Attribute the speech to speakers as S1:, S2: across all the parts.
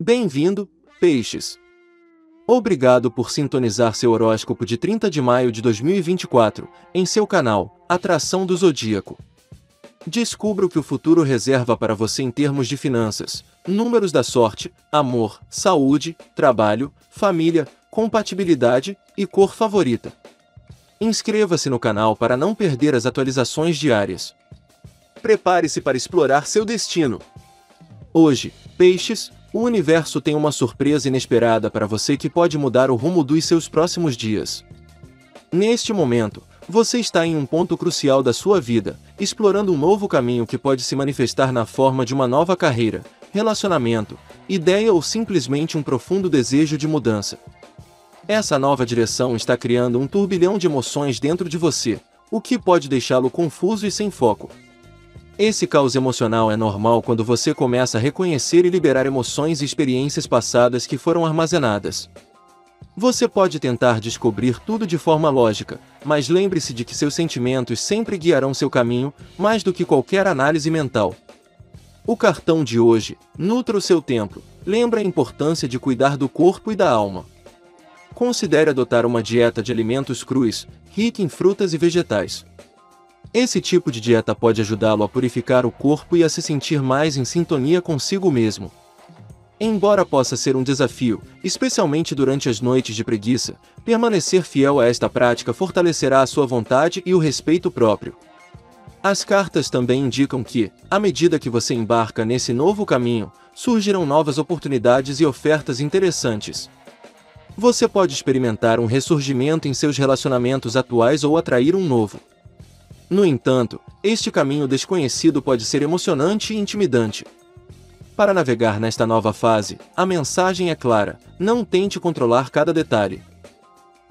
S1: Bem-vindo, peixes! Obrigado por sintonizar seu horóscopo de 30 de maio de 2024, em seu canal, Atração do Zodíaco. Descubra o que o futuro reserva para você em termos de finanças, números da sorte, amor, saúde, trabalho, família, compatibilidade e cor favorita. Inscreva-se no canal para não perder as atualizações diárias. Prepare-se para explorar seu destino. Hoje, peixes, o universo tem uma surpresa inesperada para você que pode mudar o rumo dos seus próximos dias. Neste momento, você está em um ponto crucial da sua vida, explorando um novo caminho que pode se manifestar na forma de uma nova carreira, relacionamento, ideia ou simplesmente um profundo desejo de mudança. Essa nova direção está criando um turbilhão de emoções dentro de você, o que pode deixá-lo confuso e sem foco. Esse caos emocional é normal quando você começa a reconhecer e liberar emoções e experiências passadas que foram armazenadas. Você pode tentar descobrir tudo de forma lógica, mas lembre-se de que seus sentimentos sempre guiarão seu caminho, mais do que qualquer análise mental. O cartão de hoje, nutra o seu templo, lembra a importância de cuidar do corpo e da alma. Considere adotar uma dieta de alimentos crus, rica em frutas e vegetais. Esse tipo de dieta pode ajudá-lo a purificar o corpo e a se sentir mais em sintonia consigo mesmo. Embora possa ser um desafio, especialmente durante as noites de preguiça, permanecer fiel a esta prática fortalecerá a sua vontade e o respeito próprio. As cartas também indicam que, à medida que você embarca nesse novo caminho, surgirão novas oportunidades e ofertas interessantes. Você pode experimentar um ressurgimento em seus relacionamentos atuais ou atrair um novo. No entanto, este caminho desconhecido pode ser emocionante e intimidante. Para navegar nesta nova fase, a mensagem é clara: não tente controlar cada detalhe.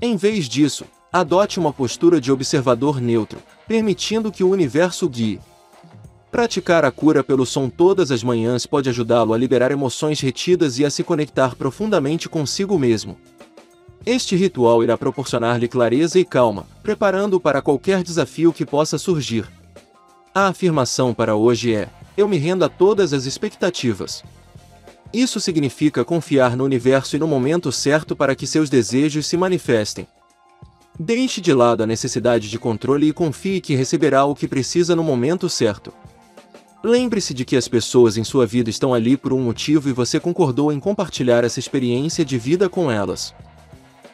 S1: Em vez disso, adote uma postura de observador neutro, permitindo que o universo guie. Praticar a cura pelo som todas as manhãs pode ajudá-lo a liberar emoções retidas e a se conectar profundamente consigo mesmo. Este ritual irá proporcionar-lhe clareza e calma, preparando-o para qualquer desafio que possa surgir. A afirmação para hoje é: Eu me rendo a todas as expectativas. Isso significa confiar no universo e no momento certo para que seus desejos se manifestem. Deixe de lado a necessidade de controle e confie que receberá o que precisa no momento certo. Lembre-se de que as pessoas em sua vida estão ali por um motivo e você concordou em compartilhar essa experiência de vida com elas.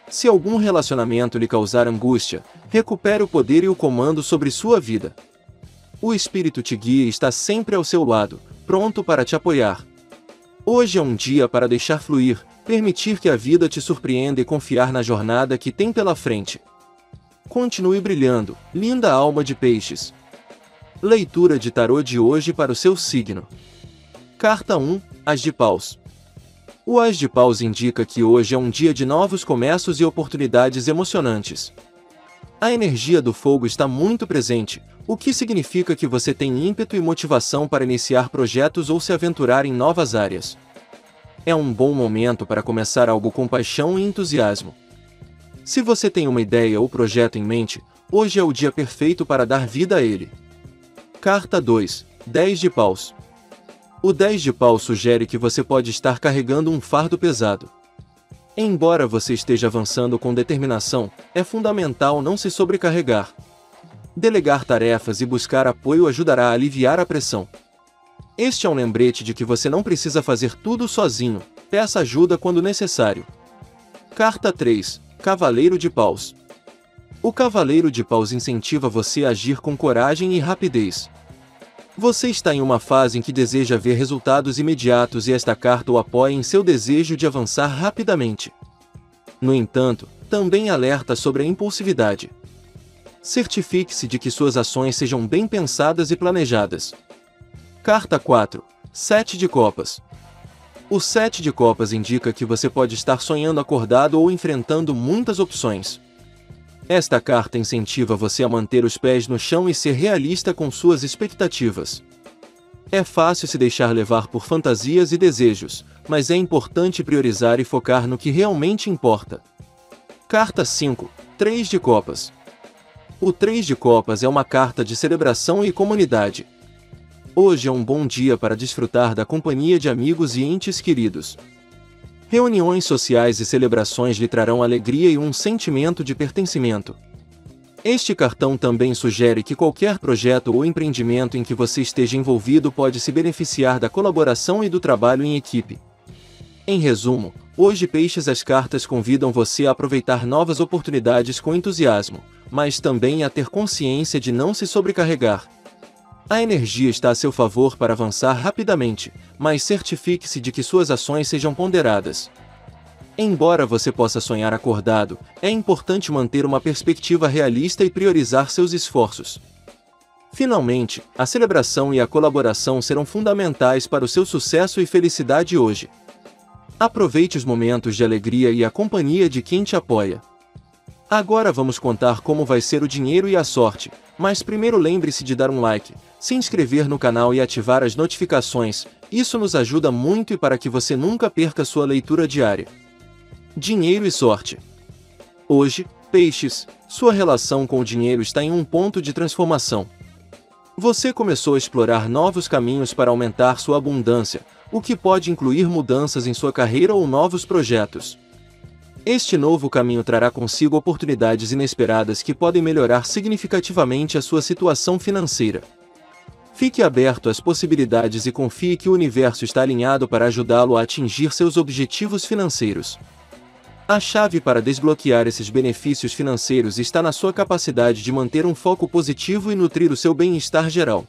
S1: Se algum relacionamento lhe causar angústia, recupere o poder e o comando sobre sua vida. O Espírito te guia e está sempre ao seu lado, pronto para te apoiar. Hoje é um dia para deixar fluir, permitir que a vida te surpreenda e confiar na jornada que tem pela frente. Continue brilhando, linda alma de peixes. Leitura de tarô de hoje para o seu signo. Carta 1, As de Paus. O As de Paus indica que hoje é um dia de novos começos e oportunidades emocionantes. A energia do fogo está muito presente, o que significa que você tem ímpeto e motivação para iniciar projetos ou se aventurar em novas áreas. É um bom momento para começar algo com paixão e entusiasmo. Se você tem uma ideia ou projeto em mente, hoje é o dia perfeito para dar vida a ele. Carta 2 10 de Paus o 10 de pau sugere que você pode estar carregando um fardo pesado. Embora você esteja avançando com determinação, é fundamental não se sobrecarregar. Delegar tarefas e buscar apoio ajudará a aliviar a pressão. Este é um lembrete de que você não precisa fazer tudo sozinho, peça ajuda quando necessário. Carta 3 Cavaleiro de Paus O Cavaleiro de Paus incentiva você a agir com coragem e rapidez. Você está em uma fase em que deseja ver resultados imediatos e esta carta o apoia em seu desejo de avançar rapidamente. No entanto, também alerta sobre a impulsividade. Certifique-se de que suas ações sejam bem pensadas e planejadas. Carta 4 Sete de Copas O Sete de Copas indica que você pode estar sonhando acordado ou enfrentando muitas opções. Esta carta incentiva você a manter os pés no chão e ser realista com suas expectativas. É fácil se deixar levar por fantasias e desejos, mas é importante priorizar e focar no que realmente importa. Carta 5 3 de Copas O 3 de Copas é uma carta de celebração e comunidade. Hoje é um bom dia para desfrutar da companhia de amigos e entes queridos. Reuniões sociais e celebrações lhe trarão alegria e um sentimento de pertencimento. Este cartão também sugere que qualquer projeto ou empreendimento em que você esteja envolvido pode se beneficiar da colaboração e do trabalho em equipe. Em resumo, hoje Peixes as cartas convidam você a aproveitar novas oportunidades com entusiasmo, mas também a ter consciência de não se sobrecarregar. A energia está a seu favor para avançar rapidamente, mas certifique-se de que suas ações sejam ponderadas. Embora você possa sonhar acordado, é importante manter uma perspectiva realista e priorizar seus esforços. Finalmente, a celebração e a colaboração serão fundamentais para o seu sucesso e felicidade hoje. Aproveite os momentos de alegria e a companhia de quem te apoia. Agora vamos contar como vai ser o dinheiro e a sorte, mas primeiro lembre-se de dar um like, se inscrever no canal e ativar as notificações, isso nos ajuda muito e para que você nunca perca sua leitura diária dinheiro e sorte. Hoje, peixes, sua relação com o dinheiro está em um ponto de transformação. Você começou a explorar novos caminhos para aumentar sua abundância, o que pode incluir mudanças em sua carreira ou novos projetos. Este novo caminho trará consigo oportunidades inesperadas que podem melhorar significativamente a sua situação financeira. Fique aberto às possibilidades e confie que o universo está alinhado para ajudá-lo a atingir seus objetivos financeiros. A chave para desbloquear esses benefícios financeiros está na sua capacidade de manter um foco positivo e nutrir o seu bem-estar geral.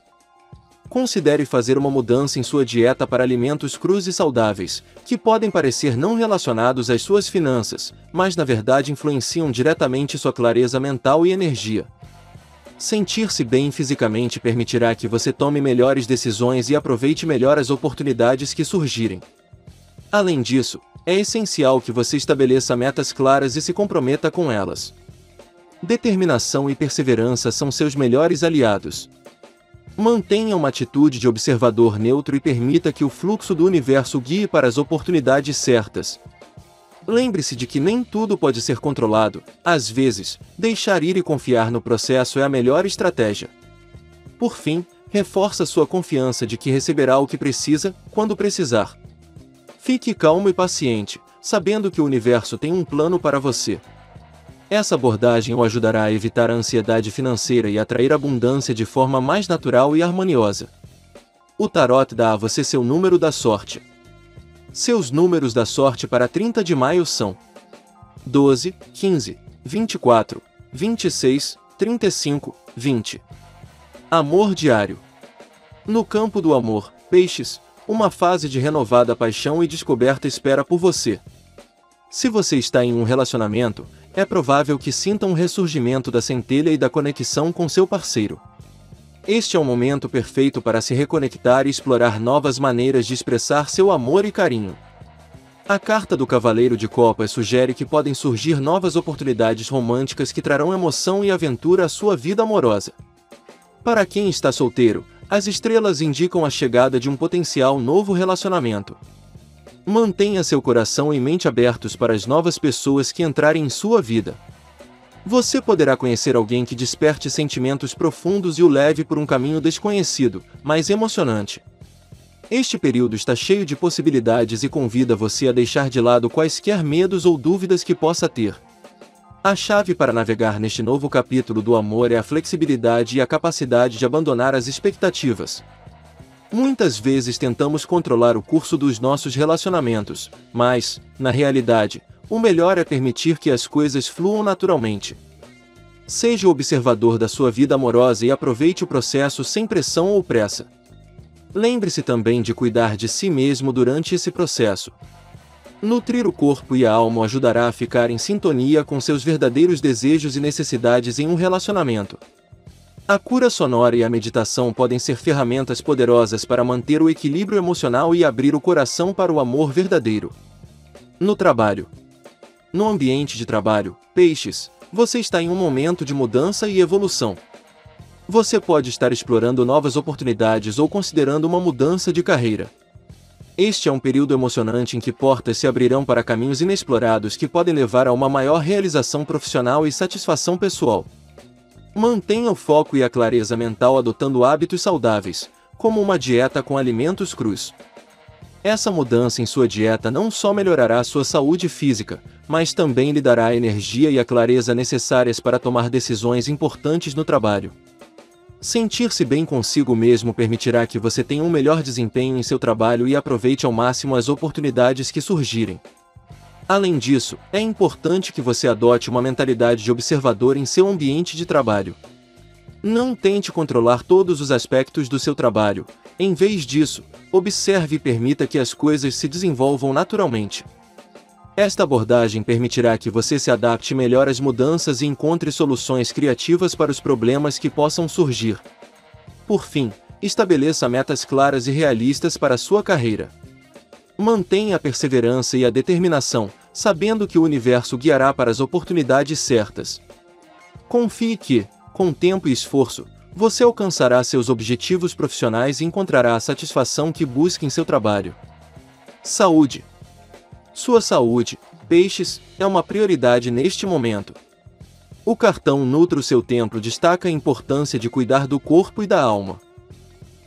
S1: Considere fazer uma mudança em sua dieta para alimentos crus e saudáveis, que podem parecer não relacionados às suas finanças, mas na verdade influenciam diretamente sua clareza mental e energia. Sentir-se bem fisicamente permitirá que você tome melhores decisões e aproveite melhor as oportunidades que surgirem. Além disso, é essencial que você estabeleça metas claras e se comprometa com elas. Determinação e perseverança são seus melhores aliados. Mantenha uma atitude de observador neutro e permita que o fluxo do universo guie para as oportunidades certas. Lembre-se de que nem tudo pode ser controlado, às vezes, deixar ir e confiar no processo é a melhor estratégia. Por fim, reforça sua confiança de que receberá o que precisa, quando precisar. Fique calmo e paciente, sabendo que o universo tem um plano para você. Essa abordagem o ajudará a evitar a ansiedade financeira e atrair abundância de forma mais natural e harmoniosa. O Tarot dá a você seu número da sorte. Seus números da sorte para 30 de maio são 12, 15, 24, 26, 35, 20. Amor diário. No campo do amor, peixes, uma fase de renovada paixão e descoberta espera por você. Se você está em um relacionamento, é provável que sinta um ressurgimento da centelha e da conexão com seu parceiro. Este é o momento perfeito para se reconectar e explorar novas maneiras de expressar seu amor e carinho. A carta do Cavaleiro de Copas sugere que podem surgir novas oportunidades românticas que trarão emoção e aventura à sua vida amorosa. Para quem está solteiro, as estrelas indicam a chegada de um potencial novo relacionamento. Mantenha seu coração e mente abertos para as novas pessoas que entrarem em sua vida. Você poderá conhecer alguém que desperte sentimentos profundos e o leve por um caminho desconhecido, mas emocionante. Este período está cheio de possibilidades e convida você a deixar de lado quaisquer medos ou dúvidas que possa ter. A chave para navegar neste novo capítulo do amor é a flexibilidade e a capacidade de abandonar as expectativas. Muitas vezes tentamos controlar o curso dos nossos relacionamentos, mas, na realidade, o melhor é permitir que as coisas fluam naturalmente. Seja o observador da sua vida amorosa e aproveite o processo sem pressão ou pressa. Lembre-se também de cuidar de si mesmo durante esse processo, Nutrir o corpo e a alma ajudará a ficar em sintonia com seus verdadeiros desejos e necessidades em um relacionamento. A cura sonora e a meditação podem ser ferramentas poderosas para manter o equilíbrio emocional e abrir o coração para o amor verdadeiro. No trabalho. No ambiente de trabalho, peixes, você está em um momento de mudança e evolução. Você pode estar explorando novas oportunidades ou considerando uma mudança de carreira. Este é um período emocionante em que portas se abrirão para caminhos inexplorados que podem levar a uma maior realização profissional e satisfação pessoal. Mantenha o foco e a clareza mental adotando hábitos saudáveis, como uma dieta com alimentos crus. Essa mudança em sua dieta não só melhorará sua saúde física, mas também lhe dará a energia e a clareza necessárias para tomar decisões importantes no trabalho. Sentir-se bem consigo mesmo permitirá que você tenha um melhor desempenho em seu trabalho e aproveite ao máximo as oportunidades que surgirem. Além disso, é importante que você adote uma mentalidade de observador em seu ambiente de trabalho. Não tente controlar todos os aspectos do seu trabalho, em vez disso, observe e permita que as coisas se desenvolvam naturalmente. Esta abordagem permitirá que você se adapte melhor às mudanças e encontre soluções criativas para os problemas que possam surgir. Por fim, estabeleça metas claras e realistas para a sua carreira. Mantenha a perseverança e a determinação, sabendo que o universo guiará para as oportunidades certas. Confie que, com tempo e esforço, você alcançará seus objetivos profissionais e encontrará a satisfação que busca em seu trabalho. Saúde. Sua saúde, peixes, é uma prioridade neste momento. O cartão Nutra o seu templo destaca a importância de cuidar do corpo e da alma.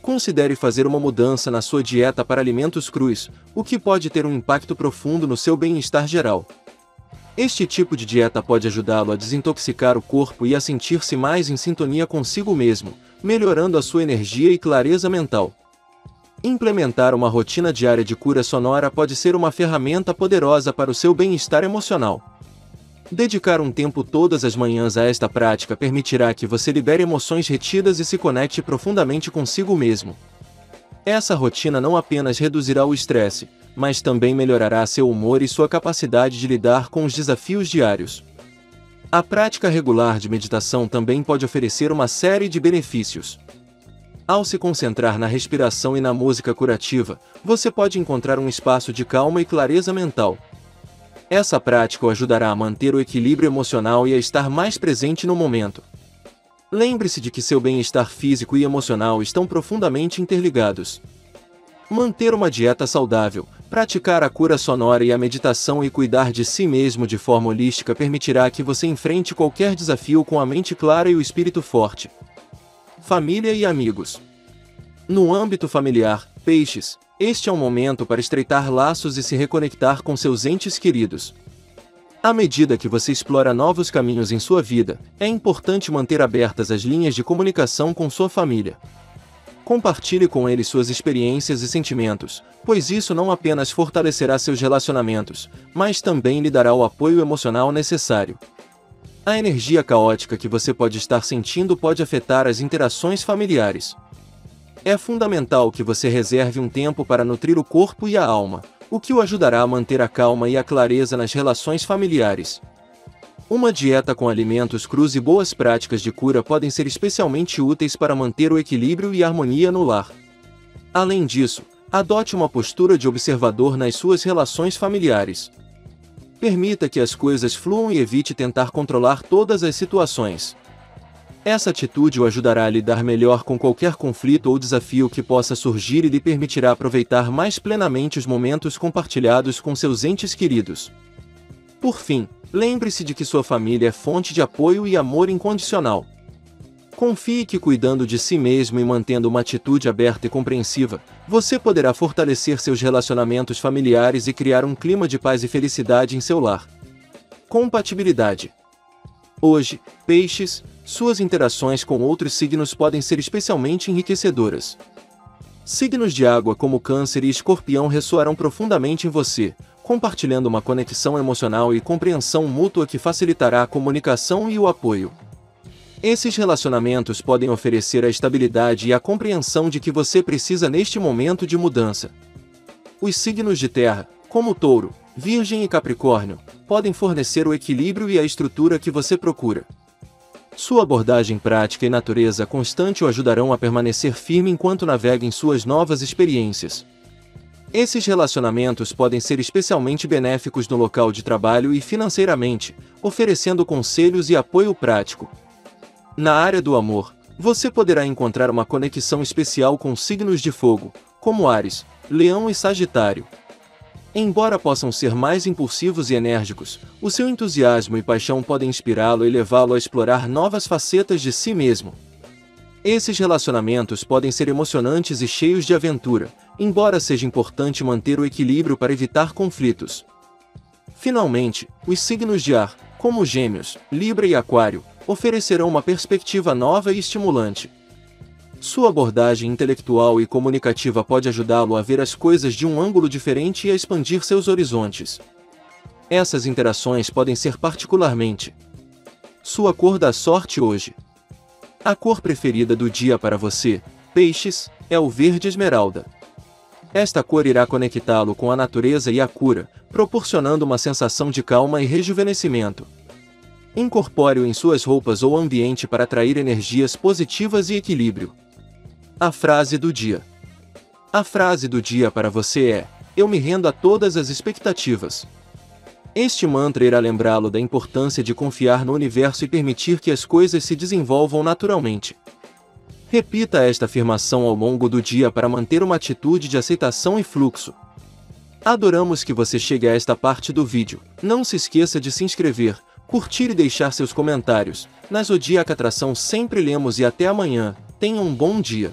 S1: Considere fazer uma mudança na sua dieta para alimentos crus, o que pode ter um impacto profundo no seu bem-estar geral. Este tipo de dieta pode ajudá-lo a desintoxicar o corpo e a sentir-se mais em sintonia consigo mesmo, melhorando a sua energia e clareza mental. Implementar uma rotina diária de cura sonora pode ser uma ferramenta poderosa para o seu bem-estar emocional. Dedicar um tempo todas as manhãs a esta prática permitirá que você libere emoções retidas e se conecte profundamente consigo mesmo. Essa rotina não apenas reduzirá o estresse, mas também melhorará seu humor e sua capacidade de lidar com os desafios diários. A prática regular de meditação também pode oferecer uma série de benefícios. Ao se concentrar na respiração e na música curativa, você pode encontrar um espaço de calma e clareza mental. Essa prática o ajudará a manter o equilíbrio emocional e a estar mais presente no momento. Lembre-se de que seu bem-estar físico e emocional estão profundamente interligados. Manter uma dieta saudável, praticar a cura sonora e a meditação e cuidar de si mesmo de forma holística permitirá que você enfrente qualquer desafio com a mente clara e o espírito forte. Família e amigos. No âmbito familiar, peixes, este é um momento para estreitar laços e se reconectar com seus entes queridos. À medida que você explora novos caminhos em sua vida, é importante manter abertas as linhas de comunicação com sua família. Compartilhe com eles suas experiências e sentimentos, pois isso não apenas fortalecerá seus relacionamentos, mas também lhe dará o apoio emocional necessário. A energia caótica que você pode estar sentindo pode afetar as interações familiares. É fundamental que você reserve um tempo para nutrir o corpo e a alma, o que o ajudará a manter a calma e a clareza nas relações familiares. Uma dieta com alimentos crus e boas práticas de cura podem ser especialmente úteis para manter o equilíbrio e harmonia no lar. Além disso, adote uma postura de observador nas suas relações familiares. Permita que as coisas fluam e evite tentar controlar todas as situações. Essa atitude o ajudará a lidar melhor com qualquer conflito ou desafio que possa surgir e lhe permitirá aproveitar mais plenamente os momentos compartilhados com seus entes queridos. Por fim, lembre-se de que sua família é fonte de apoio e amor incondicional. Confie que cuidando de si mesmo e mantendo uma atitude aberta e compreensiva, você poderá fortalecer seus relacionamentos familiares e criar um clima de paz e felicidade em seu lar. Compatibilidade. Hoje, peixes, suas interações com outros signos podem ser especialmente enriquecedoras. Signos de água como Câncer e Escorpião ressoarão profundamente em você, compartilhando uma conexão emocional e compreensão mútua que facilitará a comunicação e o apoio. Esses relacionamentos podem oferecer a estabilidade e a compreensão de que você precisa neste momento de mudança. Os signos de terra, como Touro, Virgem e Capricórnio, podem fornecer o equilíbrio e a estrutura que você procura. Sua abordagem prática e natureza constante o ajudarão a permanecer firme enquanto navega em suas novas experiências. Esses relacionamentos podem ser especialmente benéficos no local de trabalho e financeiramente, oferecendo conselhos e apoio prático. Na área do amor, você poderá encontrar uma conexão especial com signos de fogo, como Ares, Leão e Sagitário. Embora possam ser mais impulsivos e enérgicos, o seu entusiasmo e paixão podem inspirá-lo e levá-lo a explorar novas facetas de si mesmo. Esses relacionamentos podem ser emocionantes e cheios de aventura, embora seja importante manter o equilíbrio para evitar conflitos. Finalmente, os signos de ar, como Gêmeos, Libra e Aquário, oferecerão uma perspectiva nova e estimulante. Sua abordagem intelectual e comunicativa pode ajudá-lo a ver as coisas de um ângulo diferente e a expandir seus horizontes. Essas interações podem ser particularmente sua cor da sorte hoje. A cor preferida do dia para você, peixes, é o verde esmeralda. Esta cor irá conectá-lo com a natureza e a cura, proporcionando uma sensação de calma e rejuvenescimento. Incorpore-o em suas roupas ou ambiente para atrair energias positivas e equilíbrio. A frase do dia. A frase do dia para você é: Eu me rendo a todas as expectativas. Este mantra irá lembrá-lo da importância de confiar no universo e permitir que as coisas se desenvolvam naturalmente. Repita esta afirmação ao longo do dia para manter uma atitude de aceitação e fluxo. Adoramos que você chegue a esta parte do vídeo. Não se esqueça de se inscrever, curtir e deixar seus comentários. Na Zodíaca Atração sempre lemos e até amanhã. Tenha um bom dia.